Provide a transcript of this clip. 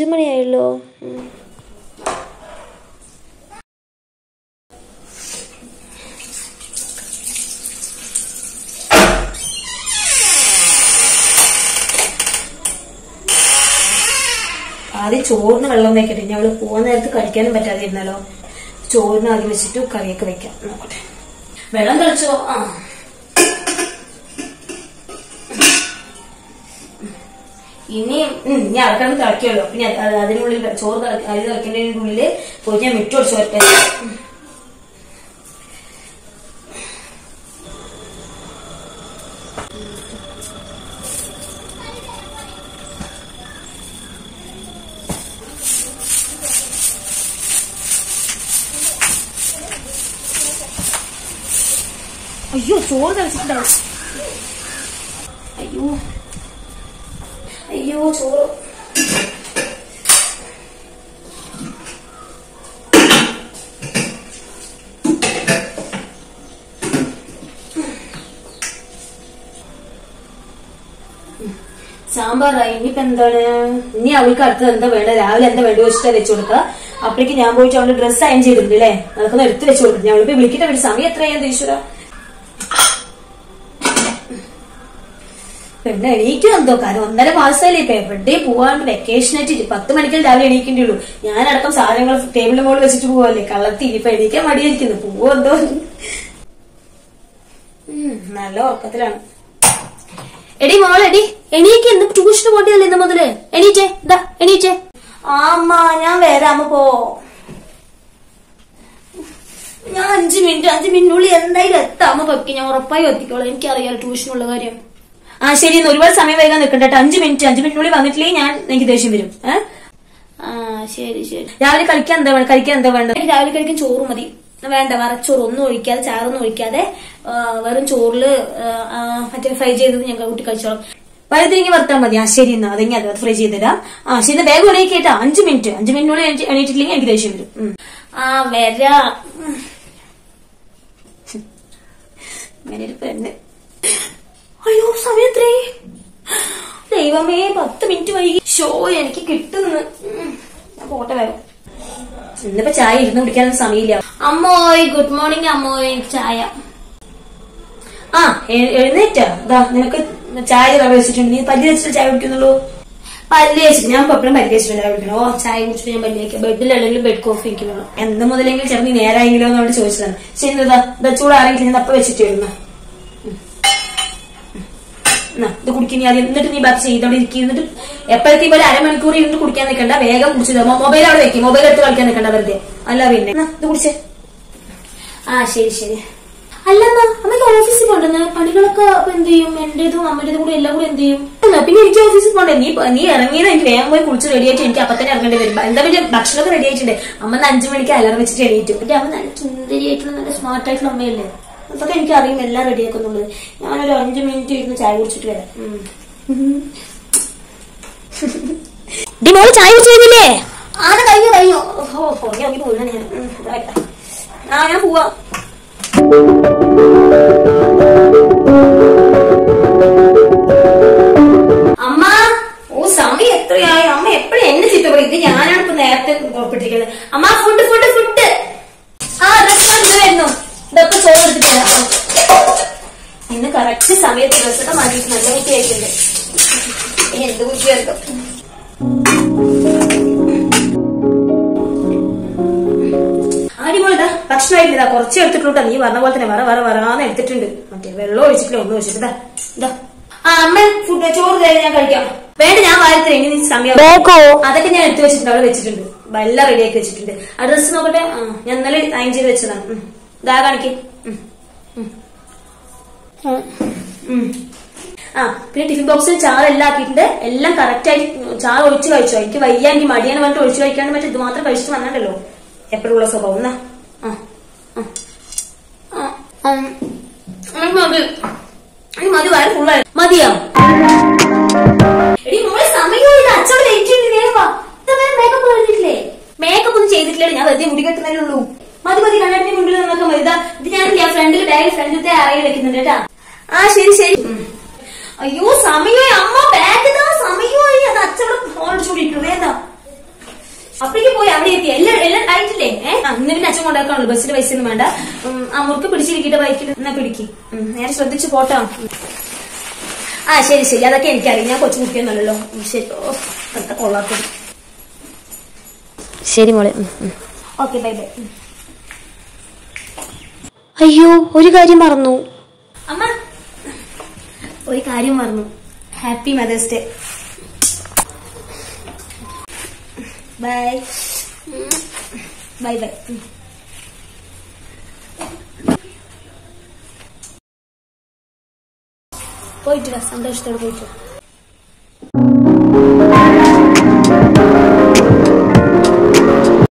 അഞ്ചു മണിയായല്ലോ. ആദ്യം ചോറിന് വെള്ളം വെക്കട്ടെ ഇനി അവൾ പോകാൻ നേരത്ത് കഴിക്കാനും പറ്റാതിരുന്നല്ലോ. ചോറിന് ആദ്യം വെച്ചിട്ട് കറിയൊക്കെ വെക്കാം. നോക്കട്ടെ. വെള്ളം തെളിച്ചോ? ആ. ഇനി ഞാൻ അടക്കണം തിളക്കുമല്ലോ പിന്നെ അത് അത് അതിനുള്ളിൽ ചോറ് അരി ഉള്ളിൽ പോയി ഞാൻ മിറ്റു ഒടിച്ചു വരട്ടെ. അയ്യോ ചോറ് തിളച്ചിട്ടുണ്ടാവും. അയ്യോ. അയ്യോ ചോറ്. സാമ്പാറായി. ഇനിയിപ്പോ എന്താണ്? ഇനി അവൾക്ക് അടുത്തത് എന്താ വേണ്ട രാവിലെ എന്താ വേണ്ട വെച്ചിട്ട് വെച്ചു കൊടുക്കുക. അപ്പോഴേക്ക് ഞാൻ പോയിട്ട് അവളുടെ ഡ്രസ്സ് അയൻ ചെയ്തിട്ടുണ്ട് അല്ലേ അതൊക്കെ എടുത്ത് വെച്ചു കൊടുക്കും. ഞാൻ അവളിപ്പോ വിളിക്കട്ടെ. ഒരു സമയം എത്രയാ ഈശ്വര? പിന്നെ എണീക്കും എന്തോ? കാരണം ഒന്നര മാസമല്ലേ ഇപ്പൊ. എവിടെയും പോവാണ്ട് വെക്കേഷൻ ആയിട്ട് പത്ത് മണിക്കൽ രാവിലെ എണീക്കേണ്ടി ഉള്ളൂ ഞാനടക്കം സാധനങ്ങൾ ടേബിളിന് മുകളിൽ വെച്ചിട്ട് പോവല്ലേ? കള്ളത്തി ഇപ്പൊ എണീക്കാൻ മടിയായിരിക്കുന്നു. പോവോ എന്തോ? നല്ല ഉറക്കത്തിലാണ്. എടി മോളെടി എണീക്ക് എന്ത് ട്യൂഷന് പോട്ടിയല്ലേ ഇന്ന് മുതൽ? എണീറ്റേ ഇതാ എണീറ്റേ. ആമ്മ ഞാൻ വരാമ പോ. ഞാൻ അഞ്ചു മിനിറ്റ് അഞ്ചു മിനിറ്റിനുള്ളിൽ എന്തായാലും എത്താമോ പൊക്കി ഞാൻ ഉറപ്പായി എത്തിക്കോളാം. എനിക്കറിയാം ട്യൂഷനുള്ള കാര്യം. ആ ശരി എന്ന് ഒരുപാട് സമയം വൈകാൻ നിൽക്കണ്ട കേട്ടോ അഞ്ചു മിനിറ്റ് അഞ്ചു മിനിറ്റിനുള്ളിൽ വന്നിട്ടില്ലെങ്കിൽ ഞാൻ എനിക്ക് ദേഷ്യം വരും. ശരി ശരി. രാവിലെ കളിക്കാൻ എന്താ വേണ്ട കഴിക്കാൻ എന്താ എനിക്ക് രാവിലെ കഴിക്കാൻ ചോറ് മതി. വേണ്ട വറച്ചോറ് ഒന്നും ഒഴിക്കാതെ ചാറൊന്നും ഒഴിക്കാതെ വെറും ചോറിൽ മറ്റേ ഫ്രൈ ചെയ്തത് ഞങ്ങൾ കൂട്ടി കഴിച്ചോളാം. വഴുതിരിങ്ങി വറുത്താൽ മതി. ആ ശരി എന്നാ അതെങ്കിൽ അത് ഫ്രൈ ചെയ്തിടാം ആ ശരി എന്നാ വേഗം എണീക്കേട്ടാ അഞ്ചു മിനിറ്റ് അഞ്ചു മിനിറ്റിനുള്ളിൽ എണീറ്റിട്ടില്ലെങ്കിൽ എണീറ്റില്ലെങ്കിൽ എനിക്ക് ദേഷ്യം വരും. ആ വരാ. പെണ്ണ്. അയ്യോ സമയം എത്രേ ദൈവമേ പത്ത് മിനിറ്റ് വൈകി. ഷോ എനിക്ക് കിട്ടുന്നു. ഞാൻ പോട്ടെ വരാം ഇന്നിപ്പോ ചായ ഇരുന്ന് കുടിക്കാനൊന്നും സമയമില്ല. അമ്മോയ് ഗുഡ് മോർണിംഗ് അമ്മോയ് എനിക്ക് ചായ. ആ എഴുന്നേറ്റ. നിനക്ക് ചായ വെച്ചിട്ടുണ്ട്. നീ പല്ല് വെച്ചിട്ട് ചായ കുടിക്കുന്നുള്ളൂ. പല്ല് വെച്ചിട്ട് ഞാൻ എപ്പോഴും പല്ല് വെച്ചിട്ടുണ്ട് ചായ കുടിക്കണം. ഓ ചായ കുടിച്ചിട്ട് ഞാൻ പല്ല് വെക്കാം. ബെഡിൽ അല്ലെങ്കിൽ ബെഡ് കോഫി എനിക്ക് എന്ന് മുതലെങ്കിലും ചേർന്ന് നേരായെങ്കിലോ എന്ന് അവിടെ ചോദിച്ചതാണ്. ശരി ഇതാ ഇതാ ഞാൻ അപ്പ വെച്ചിട്ട് എന്നാ, ഇത് കുടിക്കുന്ന ആദ്യം. എന്നിട്ട് നീ ബാക്കി ചെയ്തോടെ ഇരിക്കും. എന്നിട്ട് എപ്പോഴത്തെ പോലെ അരമണിക്കൂർ ഇരുന്ന് കുടിക്കാൻ നിൽക്കണ്ട. വേഗം കുടിച്ചത് മൊബൈൽ അവിടെ വെക്കും. മൊബൈൽ എടുത്ത് കളിക്കാൻ നിൽക്കണ്ട വെറുതെ. അല്ല പിന്നെ. ഇത് കുടിച്ചേ. ആ ശരി ശരി. അല്ല അമ്മ അമ്മയ്ക്ക് ഓഫീസിൽ പോണ്ടെന്ന് പണികളൊക്കെ അപ്പൊ എന്ത് ചെയ്യും? എന്റേതും അമ്മയുടേതും കൂടെ എല്ലാം കൂടെ എന്ത് ചെയ്യും? പിന്നെ എനിക്ക് ഓഫീസിൽ പോണ്ടേ? നീ നീ ഇറങ്ങിയത് എനിക്ക് വേഗം പോയി കുളിച്ച് റെഡി ആയിട്ട് എനിക്ക് അപ്പൊ തന്നെ ഇറങ്ങേണ്ടി വരും. എന്താ പിന്നെ ഭക്ഷണമൊക്കെ റെഡി ആയിട്ടുണ്ട്. അമ്മ അഞ്ചു മണിക്ക് അലർ വെച്ചിട്ട് എണീറ്റു. എന്റെ അമ്മ നല്ല സുന്ദരി ആയിട്ടുള്ള നല്ല സ്മാർട്ട് ആയിട്ടുള്ള അമ്മയല്ലേ? അതൊക്കെ എനിക്ക് അറിയും എല്ലാം റെഡി ആക്കുന്നുള്ളത് ഞാനൊരു അഞ്ചു മിനിറ്റ് ഇരുന്ന് ചായ കുടിച്ചിട്ട് വരാം. ചായ കുടിച്ചില്ലേ ആന കഴിഞ്ഞു കഴിഞ്ഞു. ഓ ഞാൻ ഇറങ്ങി ഞാൻ. ആ ഞാൻ പോവാ. അമ്മ ഓ സമയം എത്രയായി? അമ്മ എപ്പോഴും എന്നെ ചീത്ത പറയും? ഇത് ഞാനാണ് ഇപ്പൊ നേരത്തെ പുറപ്പെട്ടിരിക്കുന്നത് അമ്മ ഫുഡ് ഫുഡ് ഫുഡ് ഇതൊക്കെ ചോറ് എടുത്തിട്ട് വരാം. ഇന്ന് കറക്റ്റ് സമയത്ത് ഡ്രസ്സൊക്കെ മാറ്റിയിട്ട് നല്ല കുട്ടിയായിട്ടുണ്ട്. ഇനി എന്ത് കുട്ടിയായിരിക്കും അടിപൊളിതാ ഭക്ഷണമായില്ല ഇതാ കുറച്ച് എടുത്തിട്ടുണ്ട് നീ പറഞ്ഞ പോലെ തന്നെ വറ വറ വറാന്ന് എടുത്തിട്ടുണ്ട്. മറ്റേ വെള്ളം ഒഴിച്ചിട്ടില്ല ഒന്നും ഒഴിച്ചിട്ട് ഇതാ. ഇതാ ആ അമ്മ ഫുഡ് ചോറ് തരാം ഞാൻ കഴിക്കാം. വേണ്ട ഞാൻ വാരത്തില്ല. ഇനി സമയം അതൊക്കെ ഞാൻ എടുത്തു വെച്ചിട്ടുണ്ട് അവിടെ വെച്ചിട്ടുണ്ട്. എല്ലാം റെഡിയാക്കി വെച്ചിട്ടുണ്ട്. ആ ഡ്രസ്സ് നോക്കട്ടെ? ഞാൻ ഇന്നലെ അയഞ്ചു വെച്ചതാണ്. ഇതാ കാണിക്ക്. ആ പിന്നെ ടിഫിൻ ബോക്സിൽ ചാറ് എല്ലാം ആക്കിയിട്ടുണ്ട് എല്ലാം കറക്റ്റ് ആയി ചാറ് ഒഴിച്ച് കഴിച്ചോ എനിക്ക് വയ്യ എനിക്ക് മടിയാണ് പറഞ്ഞിട്ട് ഒഴിച്ച് കഴിക്കാണ്ട് മറ്റേ ഇത് മാത്രം കഴിച്ചിട്ട് വന്നിട്ടല്ലോ എപ്പോഴുള്ള സ്വഭാവം എന്നാ മതി മതി വയറ് ഫുള്ളായി മതിയോ വരുന്നുണ്ട് കേട്ടാ. ആ ശരി ശരി. അയ്യോ സമയമായി. അമ്മ ബാഗ് സമയമായി. അത് അച്ഛനോട് ഫോൺ ചൂടിയിട്ടു വേദാ അപ്പഴേക്ക് പോയി അവിടെ എത്തി എല്ലാം എല്ലാം ആയിട്ടില്ലേ ഏഹ് അന്ന് പിന്നെ അച്ഛൻ കൊണ്ടാക്കാണല്ലോ ബസ്സിന്റെ പൈസ ഒന്നും വേണ്ട. അമ്മയ്ക്ക് പിടിച്ചിരിക്കട്ടെ ബൈക്കിൽ എന്നാ പിടിക്കും നേരെ ശ്രദ്ധിച്ചു പോട്ടോ. ആ ശരി ശരി. അതൊക്കെ എനിക്കറിയാം. ഞാൻ കൊച്ചു കുട്ടിയൊന്നല്ലോ ശരി. ഓ അതൊക്കെ കൊള്ളാത്തത് ശരി മോളെ. Okay bye bye. അയ്യോ ഒരു കാര്യം മറന്നു. അമ്മ. ഒരു കാര്യം പറഞ്ഞു happy mother's day bye bye bye പോയിട്ട് വാ, സന്തോഷത്തോടെ പോയിട്ട്.